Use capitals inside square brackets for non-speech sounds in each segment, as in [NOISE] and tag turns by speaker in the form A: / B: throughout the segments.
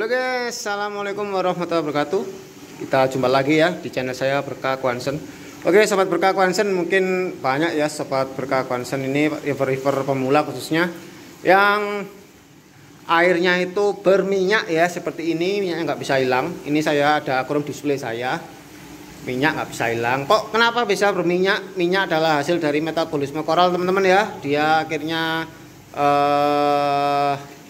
A: Halo guys, Assalamualaikum warahmatullahi wabarakatuh. Kita jumpa lagi ya di channel saya Berkah Kwansen Oke sobat Berkah Kwansen mungkin banyak ya sobat Berkah Kwansen ini river-river pemula khususnya Yang airnya itu berminyak ya seperti ini Minyaknya nggak bisa hilang. Ini saya ada kurung display saya. Minyak nggak bisa hilang. Kok kenapa bisa berminyak? Minyak adalah hasil dari metabolisme koral teman-teman ya. Dia akhirnya eh,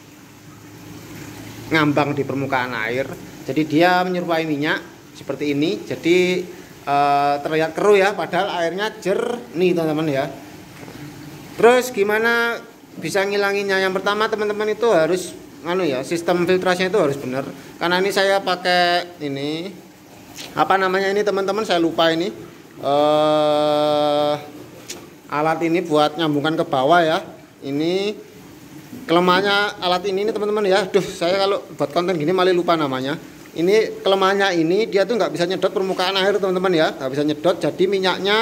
A: ngambang di permukaan air. Jadi dia menyerupai minyak seperti ini. Jadi e, terlihat keruh ya, padahal airnya jernih teman-teman ya. Terus gimana bisa ngilanginnya? Yang pertama teman-teman itu harus anu ya, sistem filtrasinya itu harus benar. Karena ini saya pakai ini apa namanya ini teman-teman saya lupa ini eh alat ini buat nyambungkan ke bawah ya. Ini kelemahannya alat ini nih teman-teman ya. Duh saya kalau buat konten gini malah lupa namanya. Ini kelemahannya ini dia tuh nggak bisa nyedot permukaan air teman-teman ya. Nggak bisa nyedot jadi minyaknya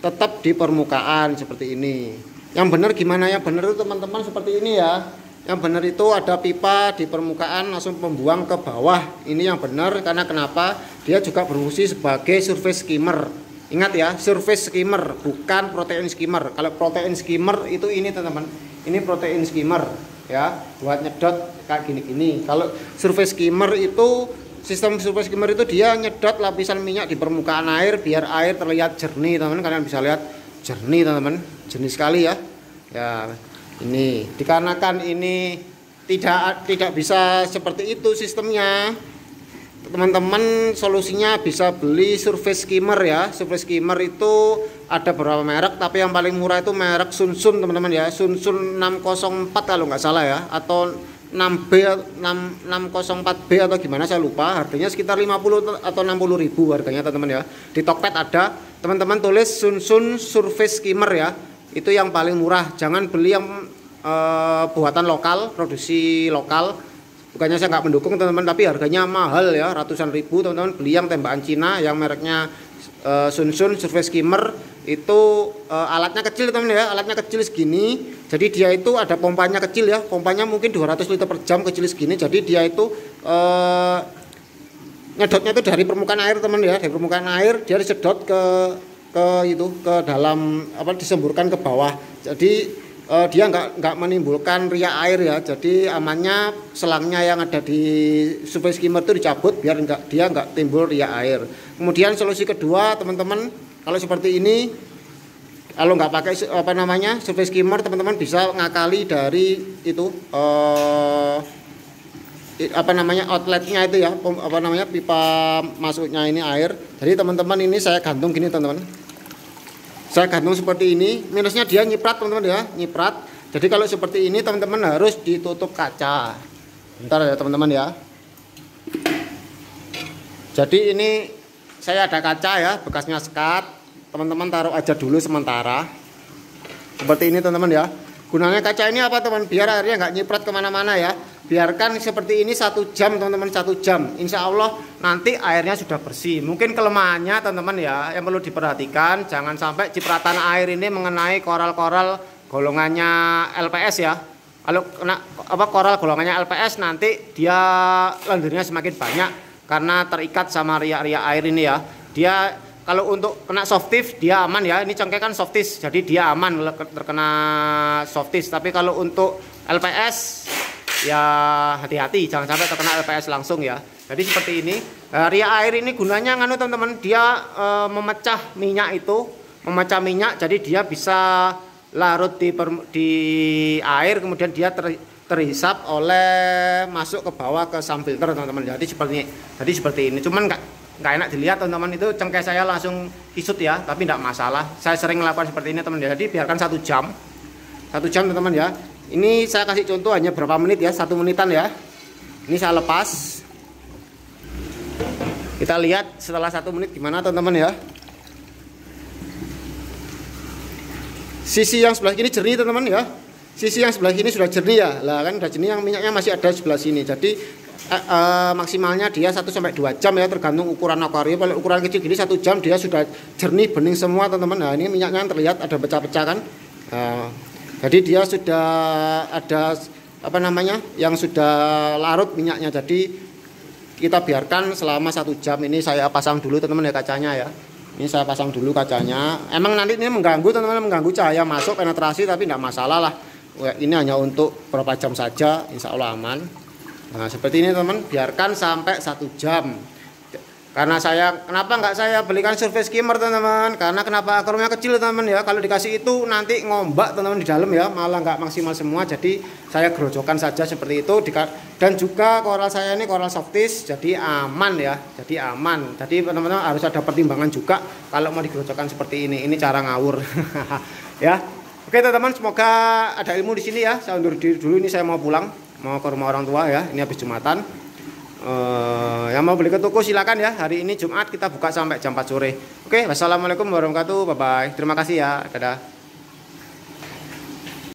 A: tetap di permukaan seperti ini. Yang benar gimana? Yang benar itu teman-teman seperti ini ya. Yang benar itu ada pipa di permukaan langsung membuang ke bawah. Ini yang benar karena kenapa? Dia juga berfungsi sebagai surface skimmer. Ingat ya surface skimmer bukan protein skimmer. Kalau protein skimmer itu ini teman-teman ini protein skimmer ya. Buat nyedot kayak gini-gini. Kalau surface skimmer itu sistem surface skimmer itu dia nyedot lapisan minyak di permukaan air biar air terlihat jernih teman-teman. Kalian bisa lihat jernih teman-teman. Jernih sekali ya. Ya ini. Dikarenakan ini tidak tidak bisa seperti itu sistemnya teman-teman solusinya bisa beli surface skimmer ya. Surface skimmer itu ada beberapa merek tapi yang paling murah itu merek Sunsun teman-teman ya. Sunsun 604 kalau nggak salah ya atau 6B 6, 604B atau gimana saya lupa. Harganya sekitar 50 atau 60 ribu harganya teman-teman ya. Di Tokped ada. Teman-teman tulis Sunsun surface skimmer ya. Itu yang paling murah. Jangan beli yang uh, buatan lokal produksi lokal bukannya saya nggak mendukung teman-teman tapi harganya mahal ya ratusan ribu teman-teman. Beli yang tembakan Cina yang mereknya uh, Sun Sun Surface Skimmer itu uh, alatnya kecil teman ya. Alatnya kecil segini. Jadi dia itu ada pompanya kecil ya. Pompanya mungkin 200 liter per jam kecil segini. Jadi dia itu uh, nyedotnya itu dari permukaan air teman ya. Dari permukaan air dia disedot ke ke itu ke dalam apa disemburkan ke bawah. Jadi uh, dia nggak nggak menimbulkan ria air ya. Jadi amannya selangnya yang ada di surface skimmer itu dicabut biar enggak dia nggak timbul ria air. Kemudian solusi kedua teman-teman kalau seperti ini kalau nggak pakai apa namanya surface skimmer teman-teman bisa ngakali dari itu uh, apa namanya outletnya itu ya apa namanya pipa masuknya ini air. Jadi teman-teman ini saya gantung gini teman-teman saya gantung seperti ini minusnya dia nyiprat teman-teman ya nyiprat. Jadi kalau seperti ini teman-teman harus ditutup kaca. Bentar ya teman-teman ya. Jadi ini saya ada kaca ya bekasnya sekat. Teman-teman taruh aja dulu sementara. Seperti ini teman-teman ya. Gunanya kaca ini apa teman? Biar airnya nggak nyiprat ke mana-mana ya biarkan seperti ini satu jam teman-teman satu jam. Insya Allah nanti airnya sudah bersih. Mungkin kelemahannya teman-teman ya yang perlu diperhatikan. Jangan sampai cipratan air ini mengenai koral-koral golongannya LPS ya. Kalau kena apa koral golongannya LPS nanti dia lendirnya semakin banyak karena terikat sama ria-ria air ini ya. Dia kalau untuk kena softis dia aman ya. Ini cengkeh kan softis jadi dia aman terkena softis. Tapi kalau untuk LPS ya hati-hati jangan sampai terkena LPS langsung ya. Jadi seperti ini uh, ria air ini gunanya nganu teman-teman dia uh, memecah minyak itu memecah minyak jadi dia bisa larut di per, di air kemudian dia ter, terhisap oleh masuk ke bawah ke sam filter teman-teman. Jadi seperti ini jadi seperti ini. Cuman nggak nggak enak dilihat teman-teman itu cengkeh saya langsung kisut ya tapi tidak masalah. Saya sering melakukan seperti ini teman jadi biarkan satu jam satu jam teman-teman ya ini saya kasih contoh hanya berapa menit ya? Satu menitan ya. Ini saya lepas. Kita lihat setelah satu menit gimana teman-teman ya. Sisi yang sebelah kiri jernih teman-teman ya. Sisi yang sebelah kiri sudah jernih ya. Lah kan sudah jernih yang minyaknya masih ada sebelah sini. Jadi eh, eh, maksimalnya dia 1 sampai 2 jam ya. Tergantung ukuran akuarium. Kalau ukuran kecil gini satu jam dia sudah jernih bening semua teman-teman. Nah ini minyaknya terlihat ada pecah-pecah kan? Nah, jadi dia sudah ada apa namanya yang sudah larut minyaknya. Jadi kita biarkan selama satu jam. Ini saya pasang dulu teman-teman ya kacanya ya. Ini saya pasang dulu kacanya. Emang nanti ini mengganggu teman-teman mengganggu cahaya masuk penetrasi tapi tidak masalah lah. Ini hanya untuk beberapa jam saja insya Allah aman. Nah seperti ini teman biarkan sampai satu jam karena saya kenapa nggak saya belikan surface skimmer teman-teman? Karena kenapa akarnya kecil teman-teman ya? Kalau dikasih itu nanti ngombak teman-teman di dalam ya? Malah nggak maksimal semua jadi saya gerojokan saja seperti itu. Dan juga koral saya ini koral softis jadi aman ya? Jadi aman. Jadi teman-teman harus ada pertimbangan juga kalau mau digerojokkan seperti ini. Ini cara ngawur [LAUGHS] ya? Oke teman-teman semoga ada ilmu di sini ya? Saya undur diri dulu ini saya mau pulang mau ke rumah orang tua ya? Ini habis jumatan uh, yang mau beli ke toko silakan ya. Hari ini Jumat kita buka sampai jam 4 sore. Oke wassalamualaikum warahmatullahi wabarakatuh. Bye bye terima kasih ya. Dadah